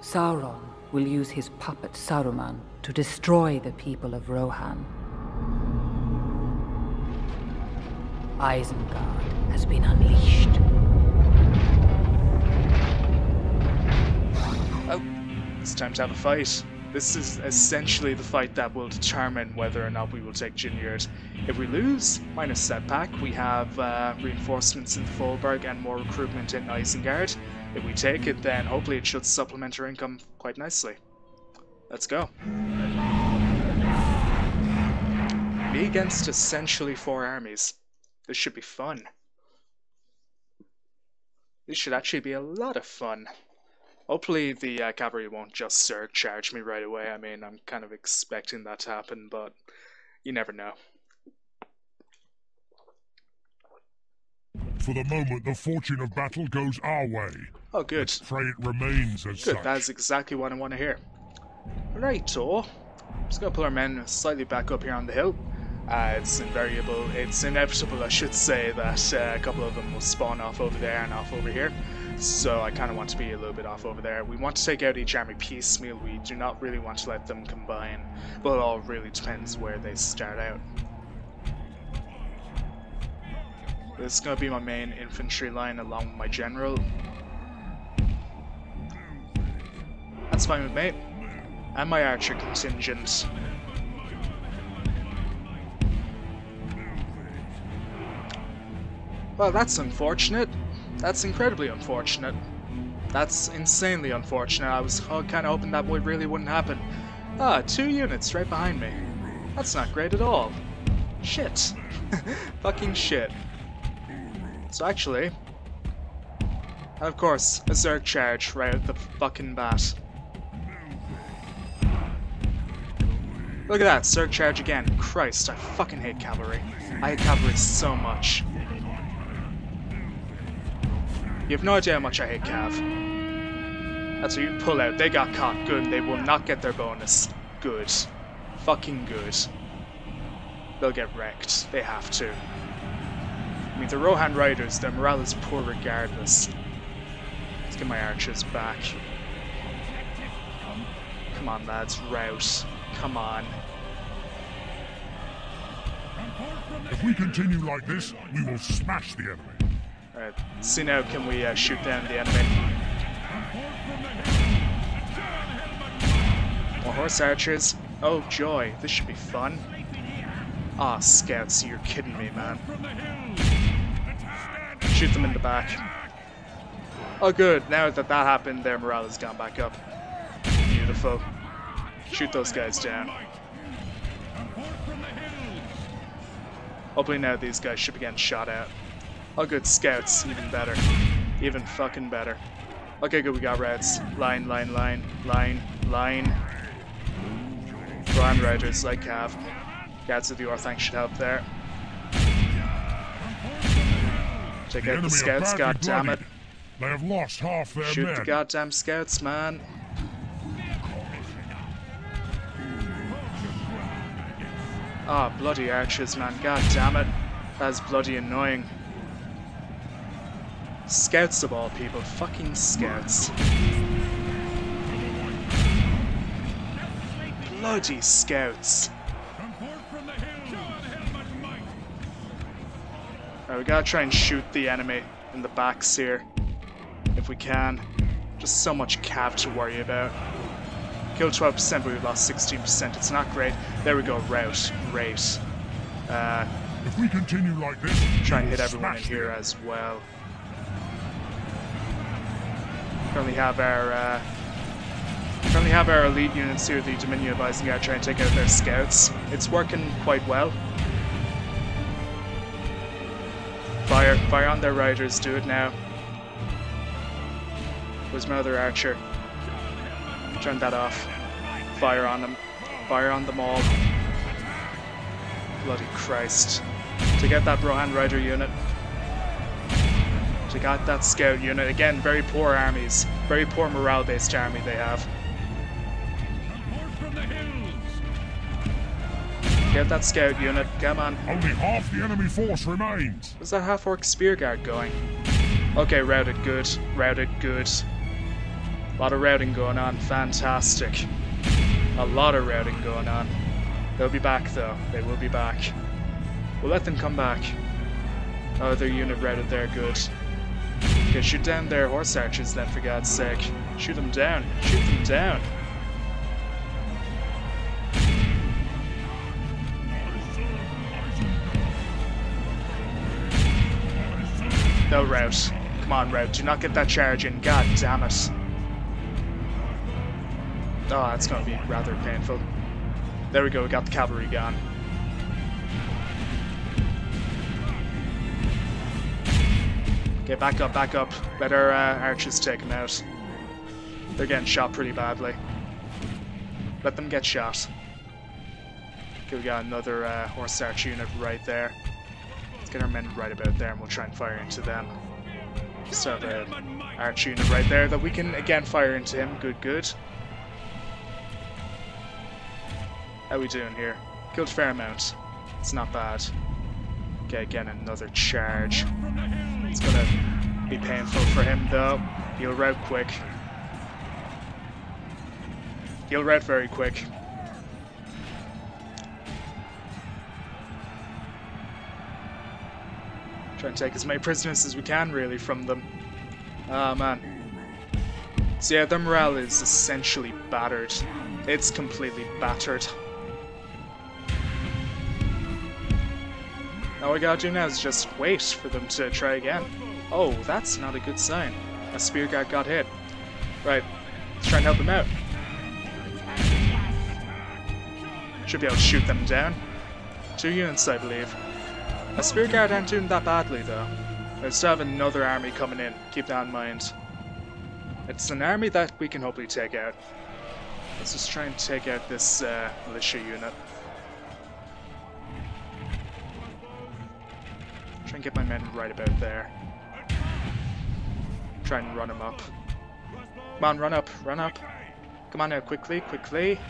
Sauron will use his puppet Saruman to destroy the people of Rohan. Isengard has been unleashed. Oh, it's time to have a fight. This is essentially the fight that will determine whether or not we will take Ginyard. If we lose, minus setback, we have uh, reinforcements in the Folberg and more recruitment in Isengard. If we take it, then hopefully it should supplement our income quite nicely. Let's go. Me against essentially four armies. This should be fun. This should actually be a lot of fun. Hopefully the uh, cavalry won't just surcharge me right away. I mean, I'm kind of expecting that to happen, but you never know. For the moment, the fortune of battle goes our way. Oh, good. Let's pray it remains as Good, such. that's exactly what I want to hear. Right, so, just gonna pull our men slightly back up here on the hill. Uh, it's invariable, it's inevitable, I should say, that uh, a couple of them will spawn off over there and off over here. So I kind of want to be a little bit off over there. We want to take out each army piecemeal. We do not really want to let them combine. But it all really depends where they start out. This is going to be my main infantry line along with my general. That's fine with me. And my archer contingent. Well, that's unfortunate. That's incredibly unfortunate. That's insanely unfortunate. I was kind of hoping that would really wouldn't happen. Ah, two units right behind me. That's not great at all. Shit. Fucking shit. So actually, and of course, a Zerg charge right at the fucking bat. Look at that, Zerg charge again. Christ, I fucking hate cavalry. I hate cavalry so much. You have no idea how much I hate Cav. That's what you pull out. They got caught. Good. They will not get their bonus. Good. Fucking good. They'll get wrecked. They have to. I mean, the Rohan Riders, their morale is poor regardless. Let's get my archers back. Come on, lads. Rout. Come on. If we continue like this, we will smash the enemy. Alright, see now can we uh, shoot down the enemy. More horse archers. Oh joy, this should be fun. Ah, scouts, you're kidding me, man. Shoot them in the back. Oh good, now that that happened, their morale has gone back up. Beautiful. Shoot those guys down. Hopefully now these guys should be getting shot at. Oh good, scouts, even better. Even fucking better. Okay, good, we got reds. Line, line, line, line, line. Rohan Riders, like Cav. Guards of the Orthanc should help there. Take The out the scouts, badly god damn it. They have lost half their Shoot men. the goddamn scouts, man. Ah, bloody archers, man. God damn it. That's bloody annoying. Scouts of all people. Fucking scouts. Bloody scouts. Alright, we gotta try and shoot the enemy in the backs here. If we can. Just so much cav to worry about. Killed 12%, but we've lost 16%. It's not great. There we go, rout. Great. Uh, If we continue like this, try we and hit everyone in here them. as well. Currently have our uh, currently have our elite units here, the Dominion of Isengard, trying to take out their scouts. It's working quite well. Fire, fire on their riders. Do it now. Where's my other archer? Turn that off. Fire on them. Fire on them all. Bloody Christ. To get that Rohan Rider unit. To get that scout unit. Again, very poor armies. Very poor morale based army they have. Get that scout unit. Come on. Only half the enemy force remains. Where's that half orc spear guard going? Okay, routed good. Routed good. A lot of routing going on. Fantastic. A lot of routing going on. They'll be back though. They will be back. We'll let them come back. Oh, their unit routed there. Good. Okay, shoot down their horse archers then, for God's sake. Shoot them down. Shoot them down. No route. Come on, route. Do not get that charge in. God damn it. Oh, that's to be rather painful. There we go. We got the cavalry gone. Okay, back up, back up. Let our uh, archers take them out. They're getting shot pretty badly. Let them get shot. Okay, we got another uh, horse arch unit right there. Get our men right about there and we'll try and fire into them. So have an arch unit right there that we can again fire into him. Good, good. How we doing here? Killed Fairmount. It's not bad. Okay, again another charge. It's gonna be painful for him though. He'll route quick. He'll route very quick. Try and take as many prisoners as we can, really, from them. Ah, oh, man. So yeah, their morale is essentially battered. It's completely battered. All we gotta do now is just wait for them to try again. Oh, that's not a good sign. A spear guard got hit. Right, let's try and help them out. Should be able to shoot them down. Two units, I believe. A spear guard aren't doing that badly, though. We still have another army coming in. Keep that in mind. It's an army that we can hopefully take out. Let's just try and take out this uh, militia unit. Try and get my men right about there. Try and run them up. Come on, run up, run up. Come on now, quickly, quickly.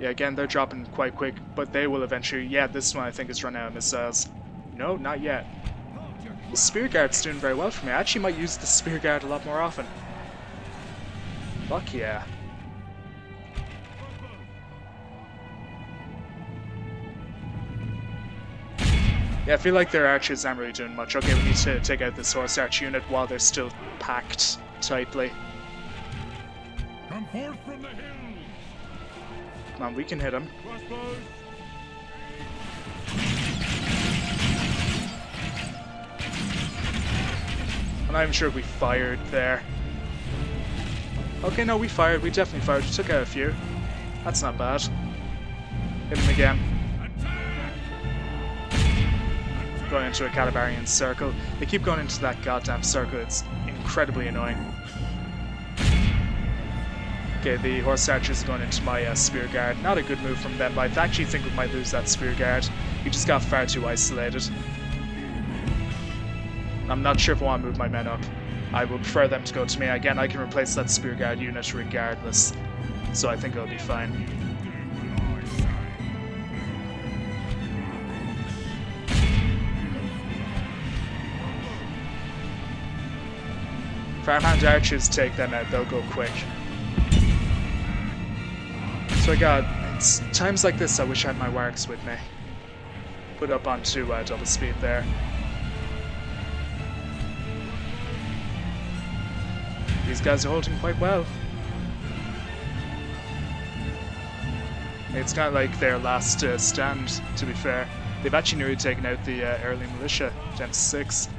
Yeah, again, they're dropping quite quick, but they will eventually... Yeah, this one I think is run out of missiles. No, not yet. The Spear Guard's doing very well for me. I actually might use the Spear Guard a lot more often. Fuck yeah. Yeah, I feel like their archers aren't really doing much. Okay, we need to take out this horse arch unit while they're still packed tightly. Come forth from the hills! On, we can hit him. I'm not even sure if we fired there. Okay, no, we fired. We definitely fired. We took out a few. That's not bad. Hit him again. Going into a Cantabrian circle. They keep going into that goddamn circle. It's incredibly annoying. Okay, the horse archers going into my uh, spear guard. Not a good move from them, but I actually think we might lose that spear guard. We just got far too isolated. I'm not sure if I want to move my men up. I would prefer them to go to me. Again, I can replace that spear guard unit regardless, so I think it'll be fine. Farmhand archers take them out, they'll go quick. So I got, it's times like this I wish I had my wargs with me. Put up onto uh, double speed there. These guys are holding quite well. It's kind of like their last uh, stand, to be fair. They've actually nearly taken out the uh, early militia, Gen 6.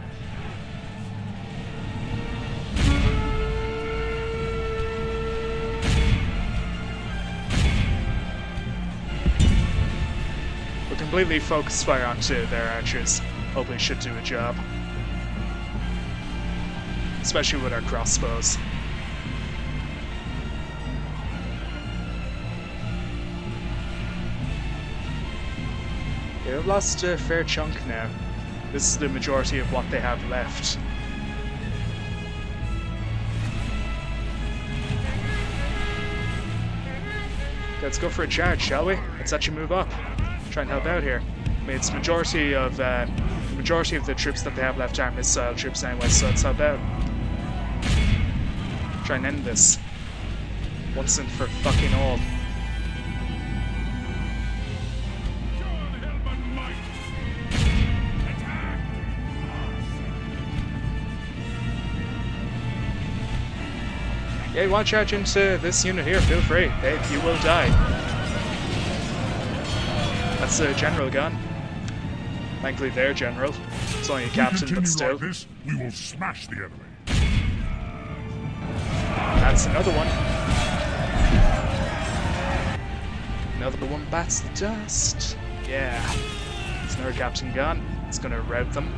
Completely focus fire onto their archers. Hopefully should do a job. Especially with our crossbows. They've lost a fair chunk now. This is the majority of what they have left. Let's go for a charge, shall we? Let's actually move up. Try and help out here. I mean, it's majority of uh, the majority of the troops that they have left are missile troops anyway, so let's help out. Try and end this. Once and for fucking all. Yeah, to charge into this unit here, feel free. Hey, you will die. That's a general gun. Thankfully, their general. It's only a captain, but still. Like this, we will smash the enemy. That's another one. Another one bats the dust. Yeah. It's another captain gun. It's gonna rout them.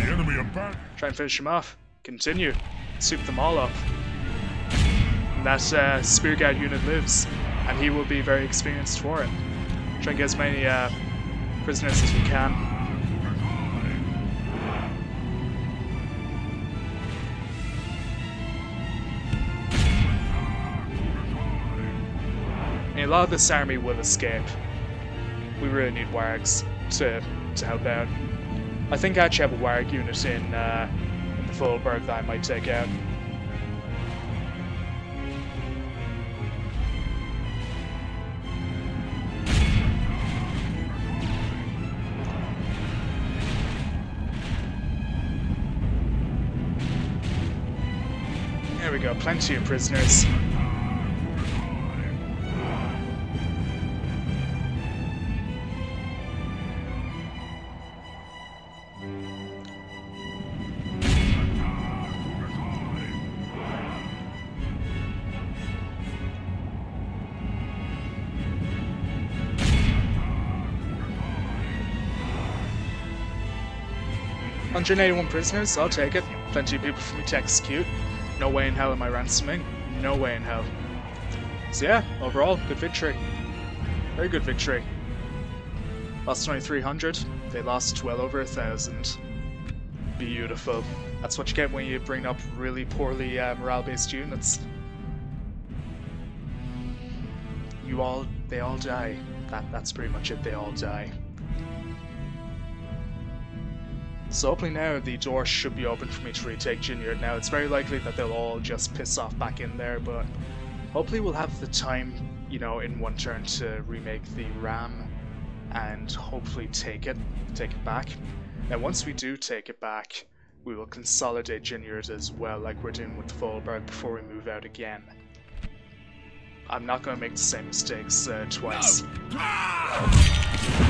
The enemy are back. Try and finish them off. Continue. Soup them all up. And that uh, spear guard unit lives, and he will be very experienced for it. Try and get as many uh, prisoners as we can. a lot of this army will escape. We really need wargs to to help out. I think I actually have a warg unit in, uh, in the Fulberg that I might take out. Plenty of prisoners. Hundred eighty-one prisoners, I'll take it. Plenty of people for me to execute. No way in hell am I ransoming. No way in hell. So yeah, overall, good victory. Very good victory. Lost 2300, they lost well over a thousand. Beautiful. That's what you get when you bring up really poorly uh, morale-based units. You all, they all die. That, that's pretty much it, they all die. So hopefully now the door should be open for me to retake Junior. Now it's very likely that they'll all just piss off back in there, but hopefully we'll have the time, you know, in one turn to remake the RAM and hopefully take it, take it back. Now once we do take it back, we will consolidate Junior as well, like we're doing with Volberg before we move out again. I'm not going to make the same mistakes uh, twice. No. We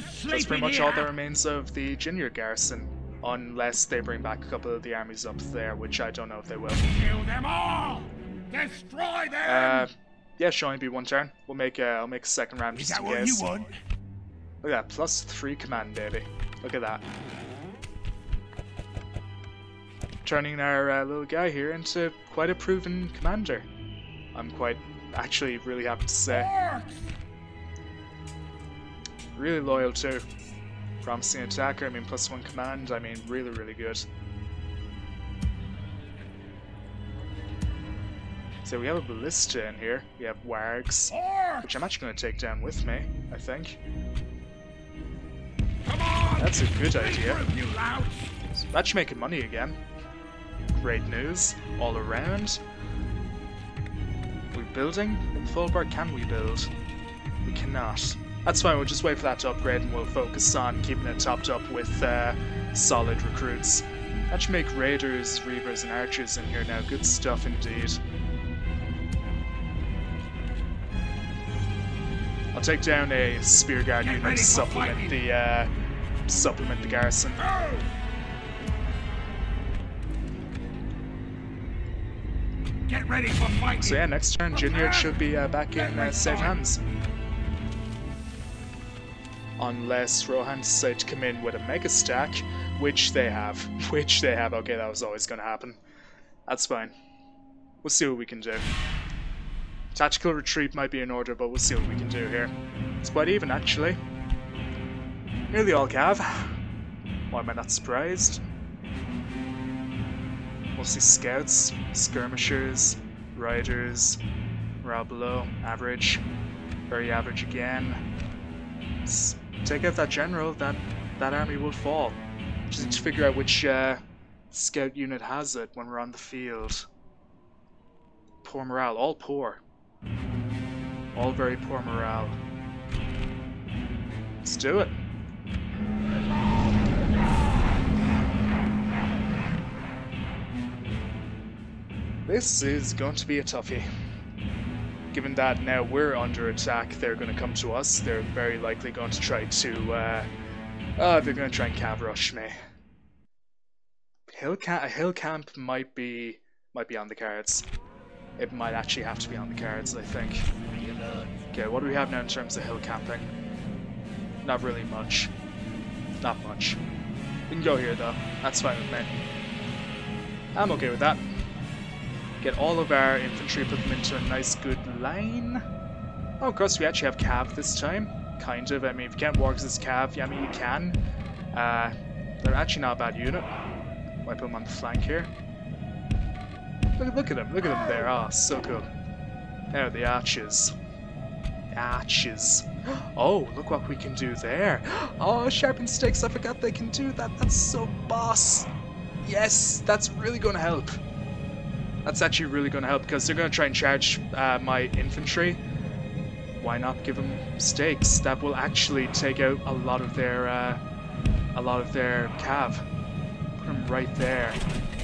That's pretty much all that remains of the junior garrison, unless they bring back a couple of the armies up there, which I don't know if they will. Kill them all! Destroy them! Uh, yeah, should only be one turn. We'll make a, I'll make a second round Is just in case. you want? Look at that, plus three command, baby. Look at that. Turning our uh, little guy here into quite a proven commander. I'm quite, actually, really happy to say. Orcs! Really loyal too. Promising attacker, I mean plus one command, I mean really, really good. So we have a ballista in here, we have wargs, which I'm actually going to take down with me, I think. That's a good idea. Through, You! That should making money again. Great news, all around. We're building? In Fulberg, can we build? We cannot. That's fine, we'll just wait for that to upgrade and we'll focus on keeping it topped up with uh, solid recruits. That should make raiders, reavers, and archers in here now. Good stuff indeed. I'll take down a spear guard Get unit to supplement the uh, supplement the garrison. Get ready for fighting! So yeah, next turn Junior should be uh, back in uh, safe hands. Unless Rohan decide to come in with a mega stack, which they have. Which they have. Okay, that was always going to happen. That's fine. We'll see what we can do. Tactical retreat might be in order, but we'll see what we can do here. It's quite even, actually. Nearly all cav. Why am I not surprised? Mostly scouts, skirmishers, riders, morale below, average, very average again. Take out that general, that that army will fall. Just need to figure out which uh, scout unit has it when we're on the field. Poor morale, all poor. All very poor morale. Let's do it. This is going to be a toughie. Given that now we're under attack, they're going to come to us. They're very likely going to try to, uh, oh, they're going to try and cav rush me. Hill camp, a hill camp might be, might be on the cards. It might actually have to be on the cards, I think. Okay, what do we have now in terms of hill camping? Not really much. Not much. We can go here though. That's fine with me. I'm okay with that. Get all of our infantry, put them into a nice good line. Oh, of course, we actually have cav this time. Kind of. I mean, if you can't walk as cav, yeah, I mean, you can. Uh, they're actually not a bad unit. Put them on the flank here. Look, look at them. Look at them there. Ah, oh, so cool. There are the arches. Arches. Oh, look what we can do there. Oh, sharpened stakes. I forgot they can do that. That's so boss. Yes, that's really going to help. That's actually really going to help because they're going to try and charge uh, my infantry. Why not give them stakes? That will actually take out a lot of their, uh, a lot of their cav. Put them right there.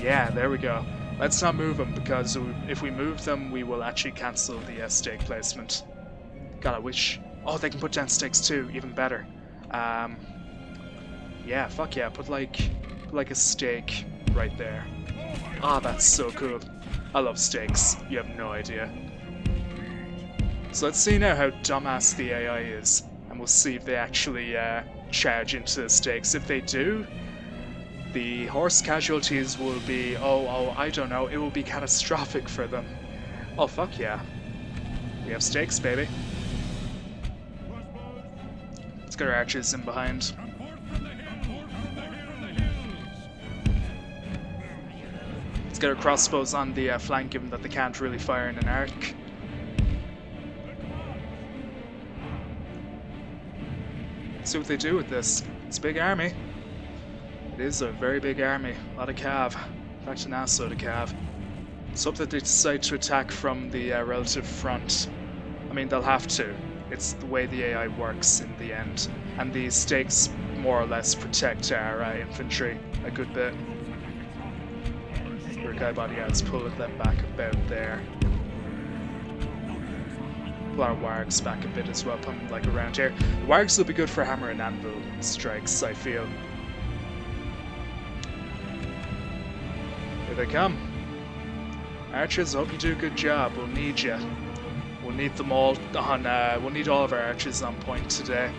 Yeah, there we go. Let's not move them because if we move them, we will actually cancel the uh, stake placement. God, I wish. Oh, they can put down stakes too. Even better. Um, yeah, fuck yeah. Put like, put like a stake right there. Ah, that's so cool. I love stakes. You have no idea. So let's see now how dumbass the AI is, and we'll see if they actually uh, charge into the stakes. If they do, the horse casualties will be, oh, oh, I don't know, it will be catastrophic for them. Oh, fuck yeah. We have stakes, baby. Let's get our archers in behind. Let's get our crossbows on the uh, flank, given that they can't really fire in an arc. See what they do with this. It's a big army. It is a very big army. A lot of cav. In fact, an assload of cav. It's up that they decide to attack from the uh, relative front. I mean, they'll have to. It's the way the AI works in the end. And these stakes more or less protect our uh, infantry a good bit. Guy bodyguards pull them back about there. Pull our wargs back a bit as well, put them like around here. The wargs will be good for hammer and anvil strikes, I feel. Here they come. Archers, hope you do a good job. We'll need you. We'll need them all on. Uh, we'll need all of our archers on point today.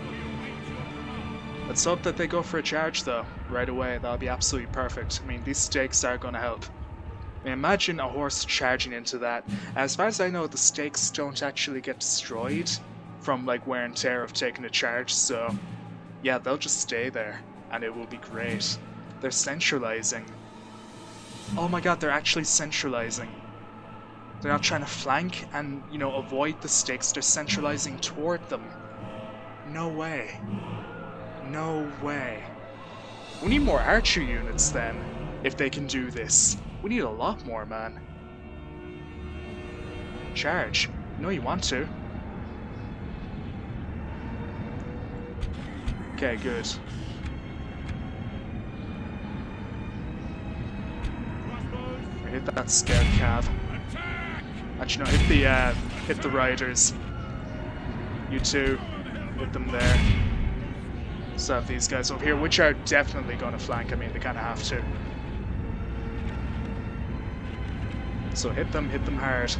Let's hope that they go for a charge though, right away. That'll be absolutely perfect. I mean, these stakes are going to help. Imagine a horse charging into that. As far as I know, the stakes don't actually get destroyed from like wear and tear of taking a charge, so yeah, they'll just stay there, and it will be great. They're centralizing. Oh my god, they're actually centralizing. They're not trying to flank and, you know, avoid the stakes, they're centralizing toward them. No way. No way. We need more archer units then, if they can do this. We need a lot more, man. Charge. You know you want to. Okay, good. Hit that scared cav. Actually, no, hit the uh, hit the riders. You two, hit them there. So these guys over here, which are definitely going to flank. I mean, they kind of have to. So hit them, hit them hard.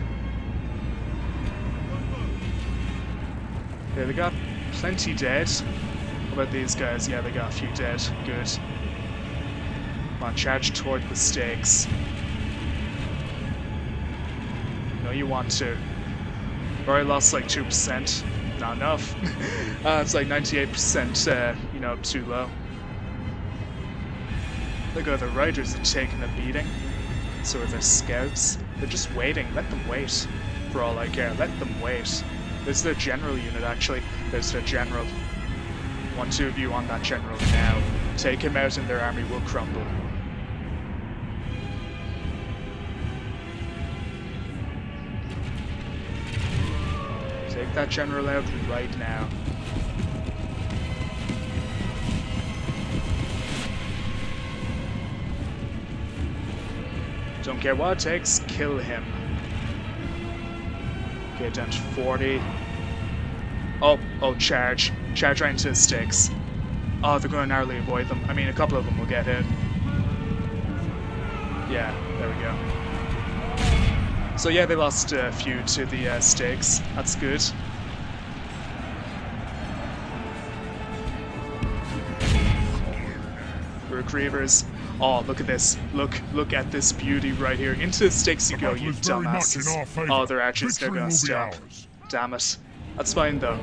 Okay, they got plenty dead. What about these guys? Yeah, they got a few dead. Good. Come on, charge toward the stakes. No, you want to. Already lost like 2%. Not enough. uh, it's like 98%, uh, you know, too low. Look at the riders are taking a beating. So are their scouts. They're just waiting. Let them wait. For all I care, let them wait. There's their general unit, actually. There's their general. One, two of you on that general now. Take him out and their army will crumble. Take that general out right now. Don't care what it takes, kill him. Okay, down to 40. Oh, oh, charge. Charge right into the sticks. Oh, they're going to narrowly avoid them. I mean, a couple of them will get hit. Yeah, there we go. So yeah, they lost a few to the uh, stakes. That's good. Reavers. Oh, look at this. Look, look at this beauty right here. Into the stakes you go, you dumbasses. Oh, they're actually still gonna stop. Damn it. That's fine though.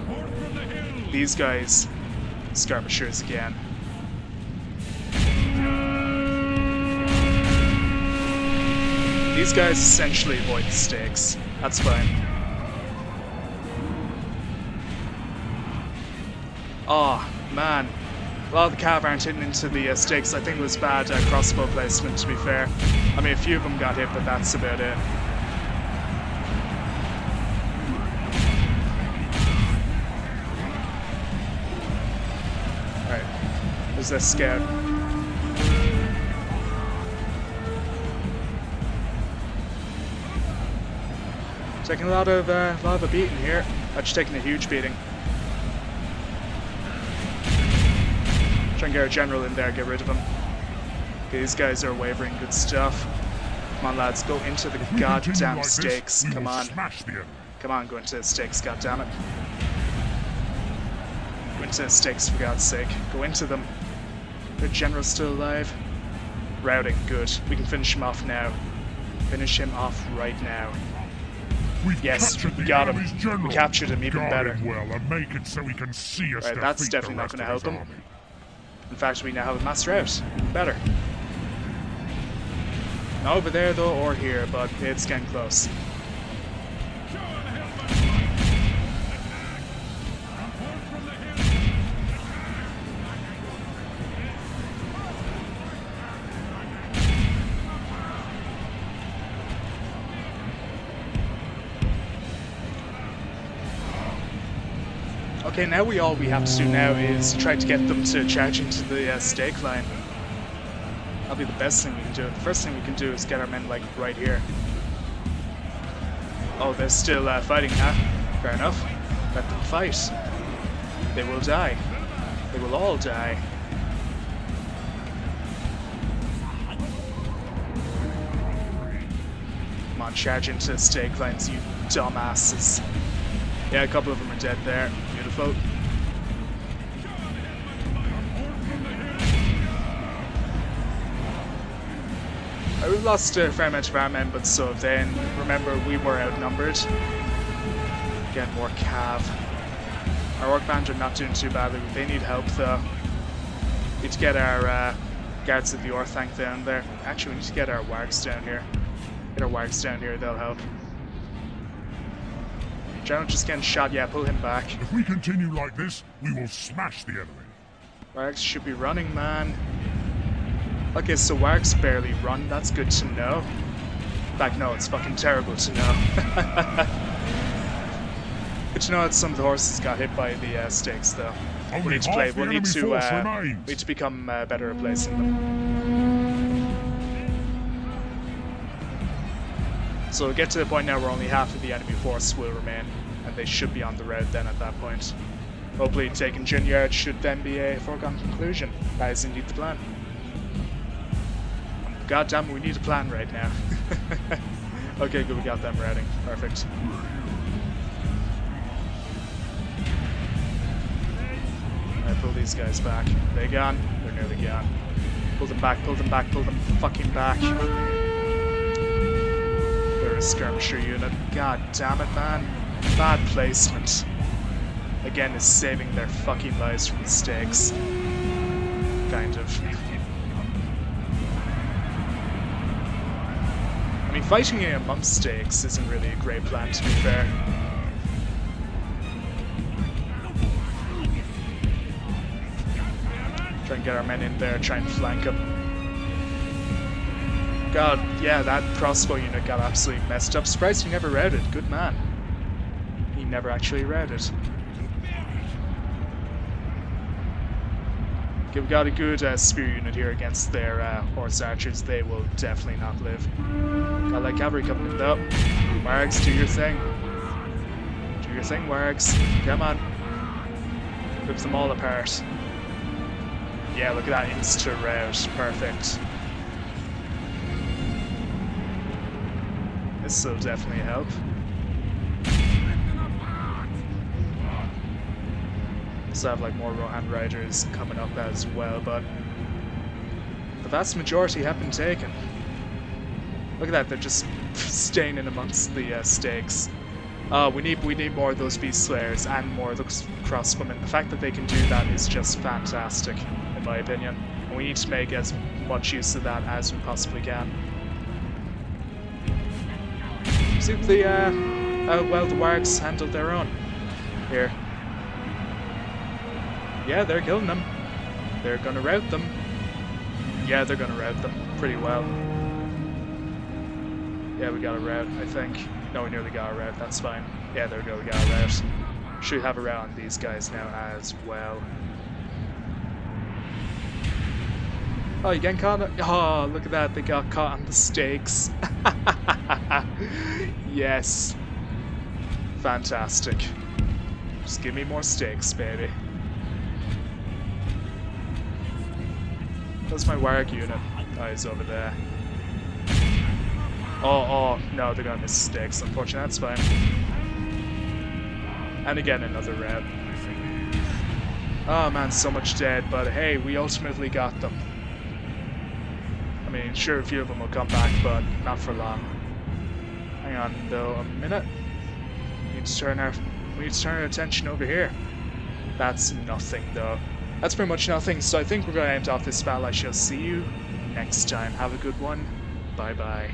These guys, skirmishers again. These guys essentially avoid the stakes. That's fine. Oh, man. A lot of aren't hitting into the uh, stakes. I think it was bad uh, crossbow placement, to be fair. I mean, a few of them got hit, but that's about it. Alright. There's this scout. Taking a lot of, uh, lot of a beating here. Actually taking a huge beating. Try and get a general in there, get rid of him. These guys are wavering good stuff. Come on, lads, go into the goddamn like stakes. This, Come on. Come on, go into the stakes, goddammit. Go into the stakes, for God's sake. Go into them. The general's still alive. Routing, good. We can finish him off now. Finish him off right now. We've yes, we got him. We captured him even Guard better. Him well and make it so he can see us right, that's definitely not going to help him. Army. In fact, we now have a master out. Better. Not over there though, or here, but it's getting close. Okay, now we all we have to do now is try to get them to charge into the uh, stake line. That'll be the best thing we can do. The first thing we can do is get our men, like, right here. Oh, they're still uh, fighting, huh? Fair enough. Let them fight. They will die. They will all die. Come on, charge into the stake lines, you dumbasses. Yeah, a couple of them are dead there. Uh, we've lost a fair amount of our men, but so then, remember, we were outnumbered. Get more cav. Our orc band are not doing too badly, but they need help though. We need to get our uh, guards of the Orthanc down there. Actually, we need to get our wargs down here. Get our wargs down here, they'll help. General just getting shot. Yeah, pull him back. If we continue like this, we will smash the enemy. Wargs should be running, man. Okay, so Wargs barely run. That's good to know. In fact, no, it's fucking terrible to know. good to know that some of the horses got hit by the uh, stakes, though. Only we need to play. We'll need to. Uh, we need to become uh, better at placing them. So get to the point now where only half of the enemy force will remain, and they should be on the road then at that point. Hopefully taking Ginyard should then be a foregone conclusion. That is indeed the plan. God damn we need a plan right now. okay, good, we got them routing. Perfect. Alright, pull these guys back. They gone? They're nearly gone. Pull them back, pull them back, pull them fucking back a skirmisher unit. God damn it, man. Bad placement. Again, is saving their fucking lives from mistakes. Kind of. I mean, fighting amongst stakes isn't really a great plan, to be fair. Try and get our men in there, try and flank them. God, yeah, that crossbow unit got absolutely messed up. Surprised he never routed. Good man. He never actually routed. Okay, we got a good uh, spear unit here against their uh, horse archers. They will definitely not live. Got that cavalry coming in though. Wargs, do your thing. Do your thing, Wargs. Come on. Rip them all apart. Yeah, look at that insta rout. Perfect. This will definitely help. Also have like more Rohan riders coming up as well, but the vast majority have been taken. Look at that, they're just staying in amongst the uh, stakes. Uh, we need we need more of those beast slayers and more of those crossbowmen. The fact that they can do that is just fantastic, in my opinion. And we need to make as much use of that as we possibly can. The uh, uh, well the wargs handled their own here. Yeah, they're killing them. They're gonna rout them. Yeah, they're gonna rout them pretty well. Yeah, we got a rout, I think. No, we nearly got a rout, that's fine. Yeah, there we go, we got a rout. Should have a rout on these guys now as well. Oh, you getting caught? Oh, look at that, they got caught on the stakes. yes. Fantastic. Just give me more stakes, baby. That's my Warg unit. Oh, he's over there. Oh, oh, no, they're gonna miss stakes, unfortunately, that's fine. And again, another red. Oh man, so much dead, but hey, we ultimately got them. Sure, a few of them will come back, but not for long. Hang on, though, a minute. We need to turn our, we need to turn our attention over here. That's nothing, though. That's pretty much nothing, so I think we're going to end off this battle. I shall see you next time. Have a good one. Bye-bye.